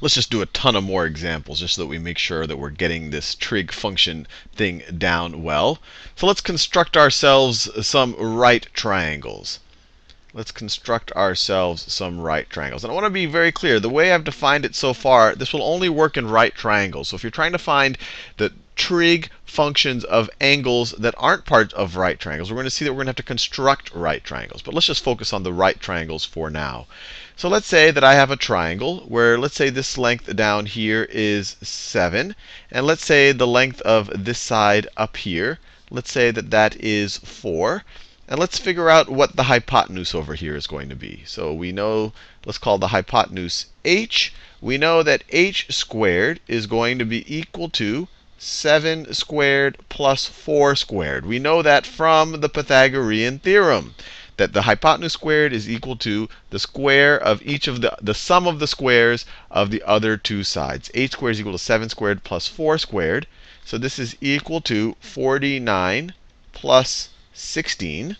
Let's just do a ton of more examples just so that we make sure that we're getting this trig function thing down well. So let's construct ourselves some right triangles let's construct ourselves some right triangles. And I want to be very clear. The way I've defined it so far, this will only work in right triangles. So if you're trying to find the trig functions of angles that aren't part of right triangles, we're going to see that we're going to have to construct right triangles. But let's just focus on the right triangles for now. So let's say that I have a triangle where let's say this length down here is 7. And let's say the length of this side up here, let's say that that is 4. And let's figure out what the hypotenuse over here is going to be. So we know, let's call the hypotenuse h. We know that h squared is going to be equal to 7 squared plus 4 squared. We know that from the Pythagorean theorem that the hypotenuse squared is equal to the square of each of the, the sum of the squares of the other two sides. h squared is equal to 7 squared plus 4 squared. So this is equal to 49 plus 16.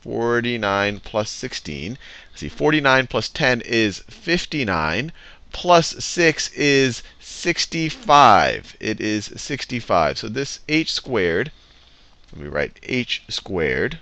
49 plus 16. See, 49 plus 10 is 59. Plus 6 is 65. It is 65. So this h squared, let me write h squared.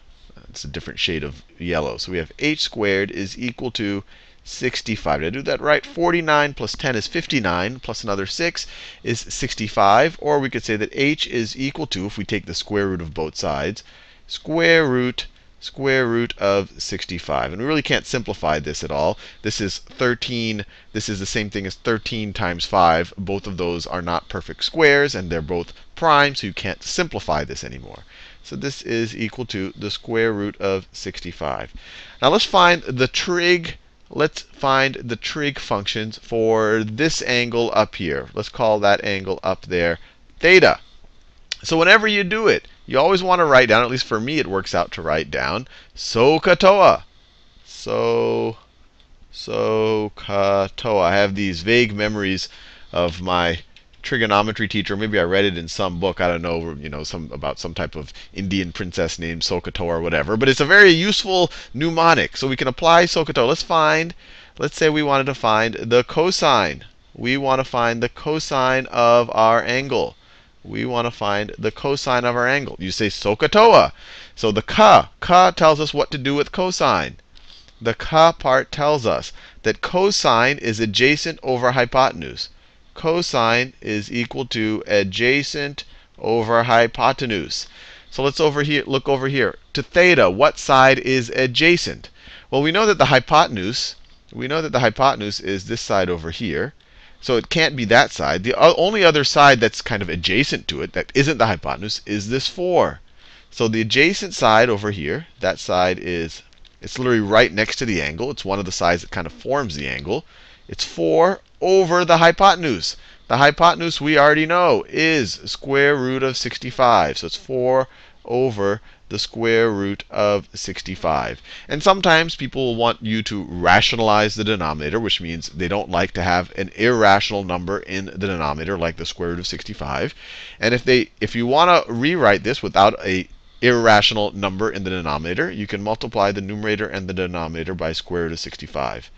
It's a different shade of yellow. So we have h squared is equal to 65. Did I do that right? 49 plus 10 is 59, plus another 6 is 65. Or we could say that h is equal to, if we take the square root of both sides, square root square root of 65. And we really can't simplify this at all. This is 13. This is the same thing as 13 times 5. Both of those are not perfect squares, and they're both prime, so you can't simplify this anymore. So this is equal to the square root of 65. Now let's find the trig. Let's find the trig functions for this angle up here. Let's call that angle up there theta. So whenever you do it, you always want to write down, at least for me it works out to write down, SOHCAHTOA. So, SOHCAHTOA. I have these vague memories of my trigonometry teacher. Maybe I read it in some book. I don't know, you know, some about some type of Indian princess named SOHCAHTOA or whatever. But it's a very useful mnemonic. So we can apply SOHCAHTOA. Let's find, let's say we wanted to find the cosine. We want to find the cosine of our angle we want to find the cosine of our angle. You say SOHCAHTOA. So the ka, ka tells us what to do with cosine. The ka part tells us that cosine is adjacent over hypotenuse. Cosine is equal to adjacent over hypotenuse. So let's over here look over here. To theta, what side is adjacent? Well, we know that the hypotenuse, we know that the hypotenuse is this side over here. So it can't be that side. The only other side that's kind of adjacent to it, that isn't the hypotenuse, is this 4. So the adjacent side over here, that side is, it's literally right next to the angle. It's one of the sides that kind of forms the angle. It's 4 over the hypotenuse. The hypotenuse, we already know, is square root of 65. So it's 4 over the square root of 65. And sometimes people want you to rationalize the denominator, which means they don't like to have an irrational number in the denominator, like the square root of 65. And if they, if you want to rewrite this without a irrational number in the denominator, you can multiply the numerator and the denominator by square root of 65.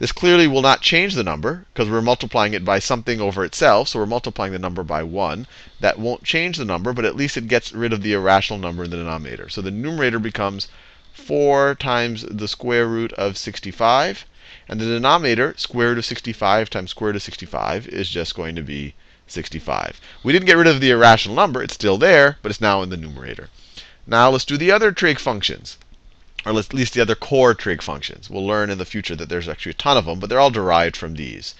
This clearly will not change the number because we're multiplying it by something over itself. So we're multiplying the number by 1. That won't change the number, but at least it gets rid of the irrational number in the denominator. So the numerator becomes 4 times the square root of 65. And the denominator, square root of 65 times square root of 65, is just going to be 65. We didn't get rid of the irrational number. It's still there, but it's now in the numerator. Now let's do the other trig functions or at least the other core trig functions. We'll learn in the future that there's actually a ton of them, but they're all derived from these.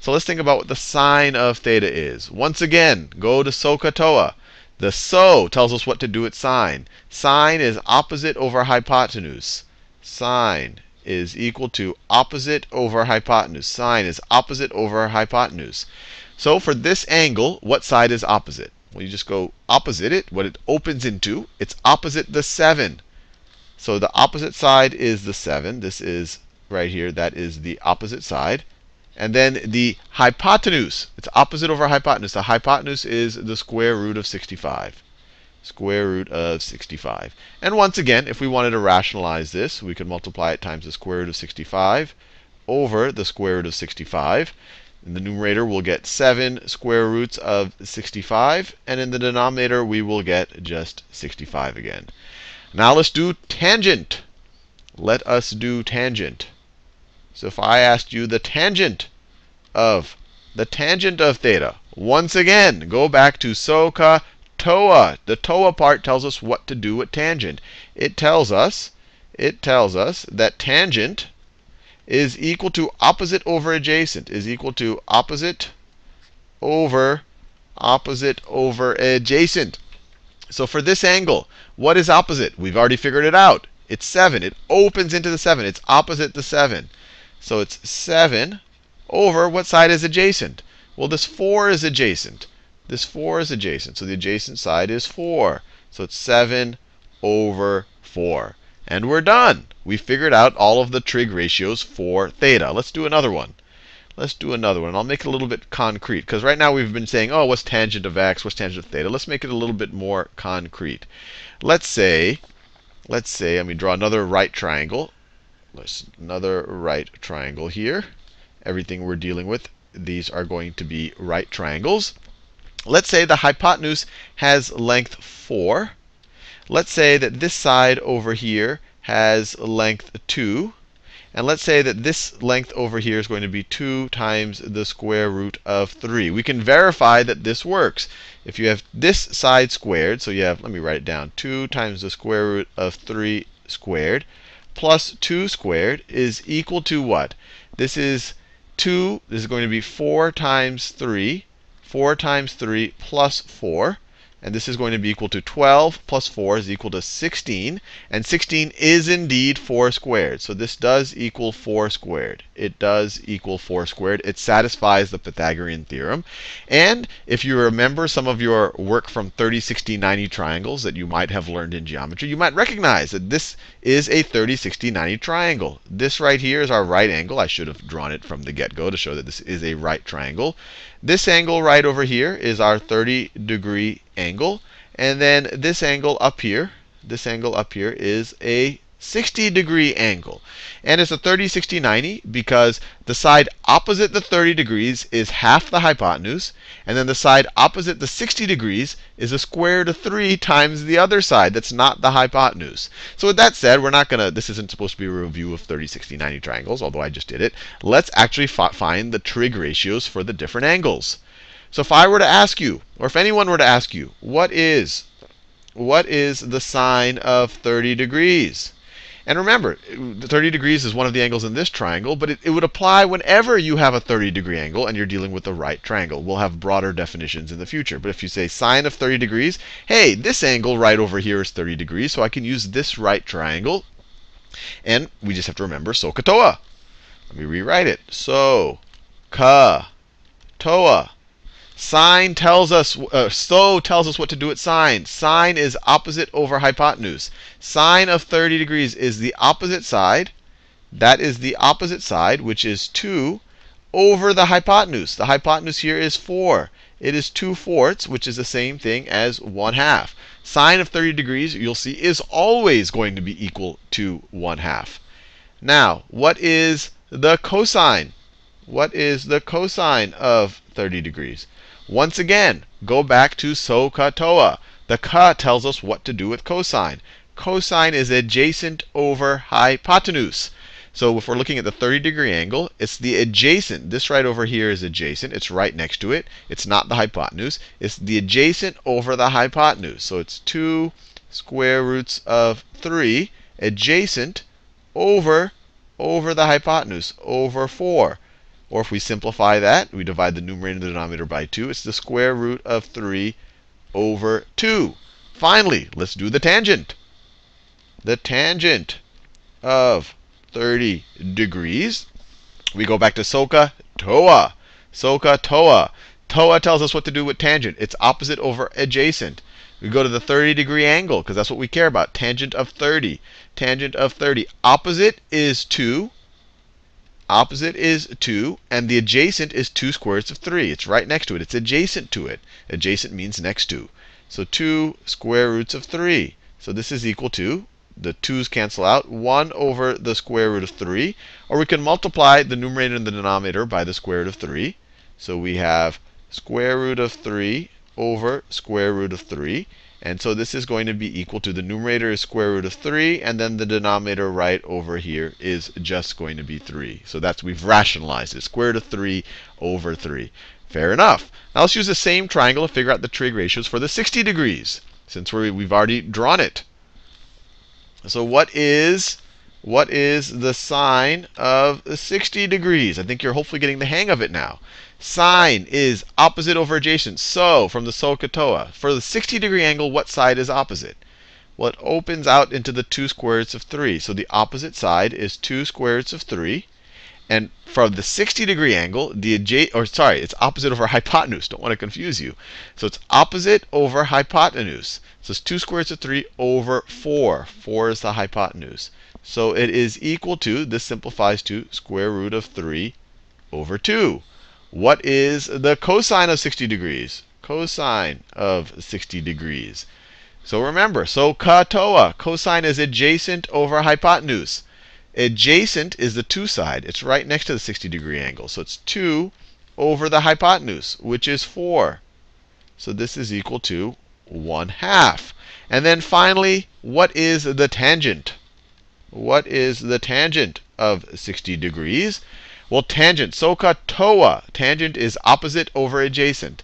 So let's think about what the sine of theta is. Once again, go to SOHCAHTOA. The SO tells us what to do with sine. Sine is opposite over hypotenuse. Sine is equal to opposite over hypotenuse. Sine is opposite over hypotenuse. So for this angle, what side is opposite? Well, you just go opposite it, what it opens into. It's opposite the 7. So the opposite side is the 7. This is right here. That is the opposite side. And then the hypotenuse. It's opposite over hypotenuse. The hypotenuse is the square root of 65. Square root of 65. And once again, if we wanted to rationalize this, we could multiply it times the square root of 65 over the square root of 65. In the numerator, we'll get 7 square roots of 65. And in the denominator, we will get just 65 again. Now let's do tangent. Let us do tangent. So if I asked you the tangent of the tangent of theta, once again, go back to SOHCAHTOA. The TOA part tells us what to do with tangent. It tells us, it tells us that tangent is equal to opposite over adjacent, is equal to opposite over opposite over adjacent. So for this angle, what is opposite? We've already figured it out. It's 7. It opens into the 7. It's opposite the 7. So it's 7 over what side is adjacent? Well, this 4 is adjacent. This 4 is adjacent. So the adjacent side is 4. So it's 7 over 4. And we're done. We figured out all of the trig ratios for theta. Let's do another one. Let's do another one. I'll make it a little bit concrete. Because right now we've been saying, oh, what's tangent of x? What's tangent of theta? Let's make it a little bit more concrete. Let's say, let's say, let me draw another right triangle. Let's another right triangle here. Everything we're dealing with, these are going to be right triangles. Let's say the hypotenuse has length 4. Let's say that this side over here has length 2. And let's say that this length over here is going to be 2 times the square root of 3. We can verify that this works. If you have this side squared, so you have, let me write it down, 2 times the square root of 3 squared plus 2 squared is equal to what? This is 2, this is going to be 4 times 3. 4 times 3 plus 4. And this is going to be equal to 12 plus 4 is equal to 16. And 16 is indeed 4 squared. So this does equal 4 squared. It does equal 4 squared. It satisfies the Pythagorean theorem. And if you remember some of your work from 30, 60, 90 triangles that you might have learned in geometry, you might recognize that this is a 30, 60, 90 triangle. This right here is our right angle. I should have drawn it from the get-go to show that this is a right triangle. This angle right over here is our 30 degree angle. And then this angle up here, this angle up here is a 60 degree angle. And it's a 30, 60, 90 because the side opposite the 30 degrees is half the hypotenuse. And then the side opposite the 60 degrees is a square root of 3 times the other side that's not the hypotenuse. So with that said, we're not going to, this isn't supposed to be a review of 30, 60, 90 triangles, although I just did it. Let's actually find the trig ratios for the different angles. So if I were to ask you, or if anyone were to ask you, what is what is the sine of 30 degrees? And remember, 30 degrees is one of the angles in this triangle, but it, it, would apply whenever you have a 30 degree angle and you're dealing with a right triangle. We'll have broader definitions in the future. But if you say sine of 30 degrees, hey, this angle right over here is 30 degrees, so I can use this right triangle. And we just have to remember SOHCAHTOA. Let me rewrite it. So, ka, toa. Sine tells us, uh, so tells us what to do with sine. Sine is opposite over hypotenuse. Sine of 30 degrees is the opposite side. That is the opposite side, which is 2 over the hypotenuse. The hypotenuse here is 4. It is 2 fourths, which is the same thing as 1 half. Sine of 30 degrees, you'll see, is always going to be equal to 1 half. Now, what is the cosine? What is the cosine of 30 degrees? Once again, go back to SOHCAHTOA. The ka tells us what to do with cosine. Cosine is adjacent over hypotenuse. So if we're looking at the 30 degree angle, it's the adjacent. This right over here is adjacent. It's right next to it. It's not the hypotenuse. It's the adjacent over the hypotenuse. So it's 2 square roots of 3 adjacent over over the hypotenuse over 4. Or if we simplify that, we divide the numerator and the denominator by 2. It's the square root of 3 over 2. Finally, let's do the tangent. The tangent of 30 degrees. We go back to SOHCAHTOA. Toa. Toa tells us what to do with tangent. It's opposite over adjacent. We go to the 30 degree angle because that's what we care about. Tangent of 30. Tangent of 30. Opposite is 2 opposite is 2, and the adjacent is 2 square roots of 3. It's right next to it. It's adjacent to it. Adjacent means next to. So 2 square roots of 3. So this is equal to, the 2's cancel out, 1 over the square root of 3. Or we can multiply the numerator and the denominator by the square root of 3. So we have square root of 3 over square root of 3. And so this is going to be equal to the numerator is square root of 3, and then the denominator right over here is just going to be 3. So that's we've rationalized it. Square root of 3 over 3. Fair enough. Now let's use the same triangle to figure out the trig ratios for the 60 degrees, since we we've already drawn it. So what is what is the sine of 60 degrees? I think you're hopefully getting the hang of it now. Sine is opposite over adjacent. So, from the SOHCAHTOA, for the 60 degree angle, what side is opposite? Well, it opens out into the 2 square roots of 3. So the opposite side is 2 square roots of 3. And for the 60 degree angle, the adjacent, or sorry, it's opposite over hypotenuse. Don't want to confuse you. So it's opposite over hypotenuse. So it's 2 square roots of 3 over 4. 4 is the hypotenuse. So it is equal to, this simplifies to square root of 3 over 2. What is the cosine of 60 degrees? Cosine of 60 degrees. So remember, SOHCAHTOA, cosine is adjacent over hypotenuse. Adjacent is the 2 side. It's right next to the 60 degree angle. So it's 2 over the hypotenuse, which is 4. So this is equal to 1 half. And then finally, what is the tangent? What is the tangent of 60 degrees? Well, tangent, SOHCAHTOA, tangent is opposite over adjacent.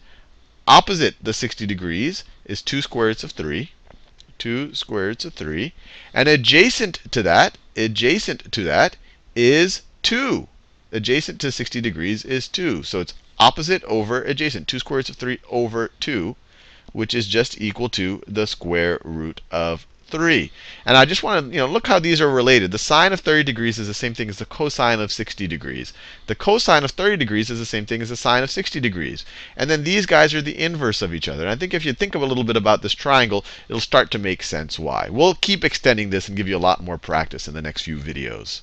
Opposite the 60 degrees is 2 square roots of 3. 2 square roots of 3. And adjacent to that, adjacent to that is 2. Adjacent to 60 degrees is 2. So it's opposite over adjacent. 2 square roots of 3 over 2, which is just equal to the square root of 3. And I just want to, you know, look how these are related. The sine of 30 degrees is the same thing as the cosine of 60 degrees. The cosine of 30 degrees is the same thing as the sine of 60 degrees. And then these guys are the inverse of each other. And I think if you think of a little bit about this triangle, it'll start to make sense why. We'll keep extending this and give you a lot more practice in the next few videos.